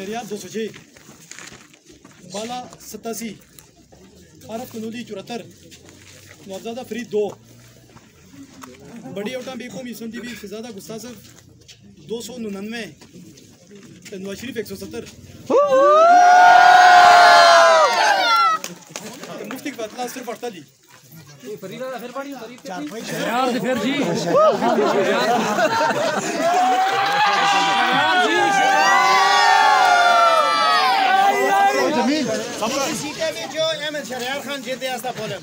شہریار دو سو چھ بالا ستاسی۔ عارف کنودی چورہتر نوزادہ فرید دو۔ بڑی اوٹا بی قومی سنتی بھی شہزادہ گستاصف دو سو ننانوے۔ نواز شریف ایک سو ستر۔ مفتی اطلاع صرف اٹھتالیس سیٹیں بھی جو احمد شریار خان جیتے آستا بولم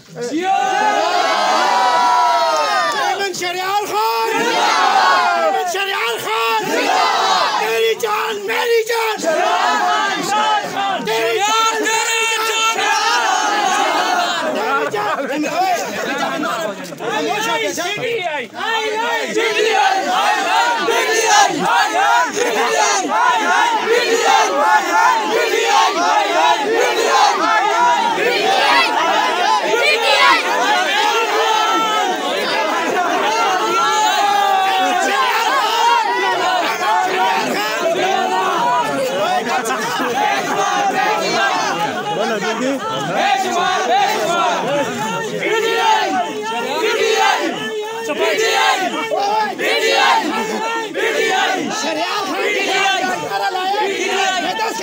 احمد شریار خان! احمد شریار خان! تیری جان میری جان! تیری جان شریار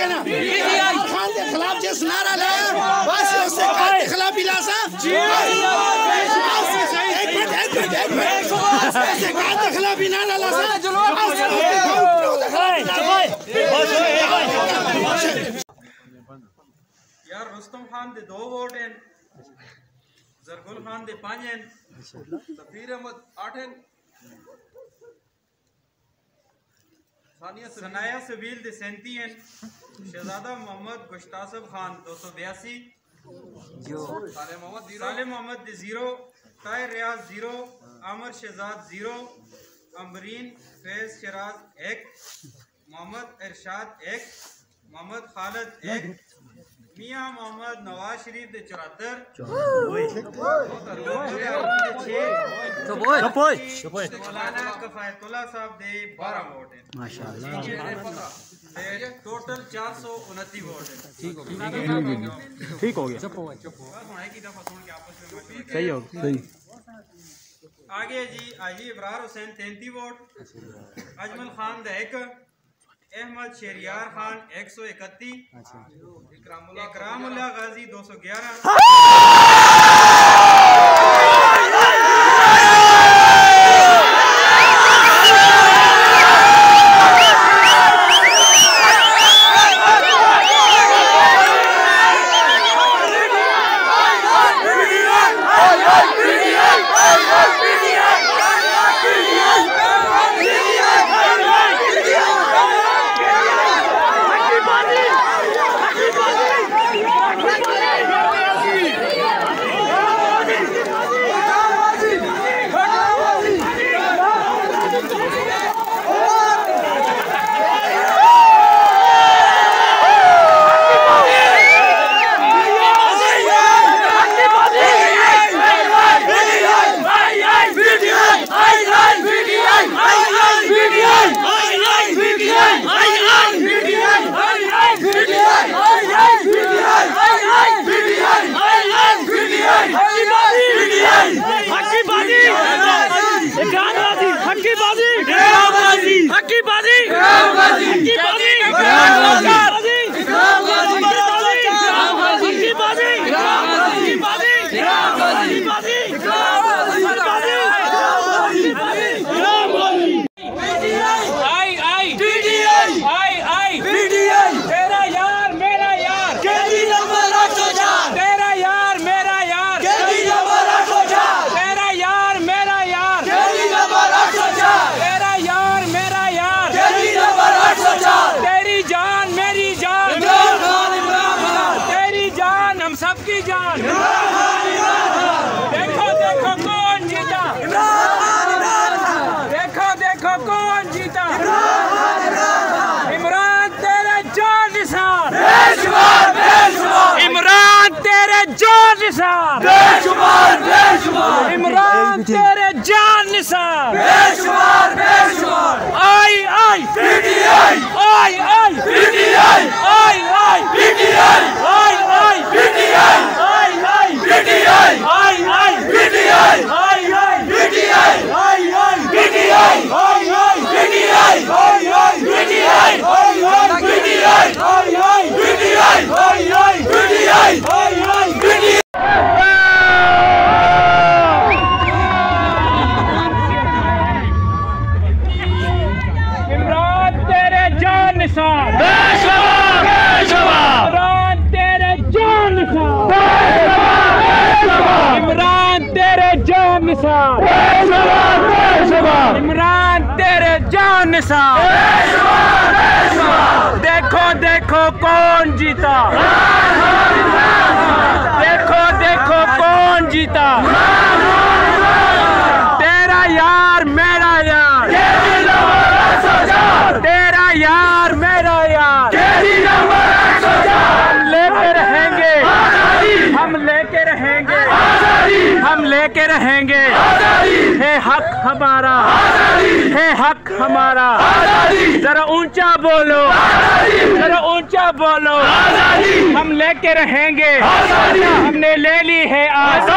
دس کہنا شریار خان کے خلاف جس نعرہ لایا بس اس سے کار کے خلاف بھی لاسا ایک منٹ ایک منٹ ایک منٹ اس سے کار کے خلاف بھی نعرہ لاسا یار رستم خان دے دو ووٹ ہیں زرگل خان دے پانچ ہیں سفیر احمد آٹھ ہیں۔ سنایا سبیل دے سینتی ہیں۔ شہزادہ محمد گشتاسب خان دو سو بیاسی۔ سالم محمد دے zero Tahir Riaz zero Amir Shahzad zero Ambreen Faiz Shiraz ایک محمد ارشاد ایک محمد خالد ایک۔ میاں محمد نواز شریف دے چورہتر مولانا کفایت اللہ صاحب دے بارہ ووٹ ہیں۔ ٹوٹل چار سو انتی ووٹ ہیں۔ ٹھیک ہو گیا۔ صحیح ہو آگے جی آجی ابرار حسین تینتی ووٹ اجمل خان دا ایک۔ احمد شہریار خان ایک سو اکتی اکرام اللہ غازی دو سو گیارہ آئی آئی آئی آئی تیرا یار میرا یار تیرا یار میرا یار تیرا یار میرا یار تیرا یار میرا یار تیری جان میری جان تیری جان ہم سب کی جان دیکھو دیکھو کون جیتا دیکھو دیکھو کون جیتا عمران تیرے جان نثار عمران تیرے جان نثار۔ عمران تیرے جان نثار۔ آئی آئی جان نثار دیکھو دیکھو کون جیتا۔ دیکھو دیکھو کون جیتا تیرا یار میرا یار تیرا یار میرا یار ہم لے کے رہیں گے ہم لے کے رہیں گے ہم لے کے رہیں گے۔ ہے حق ہمارا۔ ہے حق ہمارا۔ ذرا اونچا بولو۔ ذرا اونچا بولو۔ ہم لے کے رہیں گے۔ ہم نے لے لی ہے آج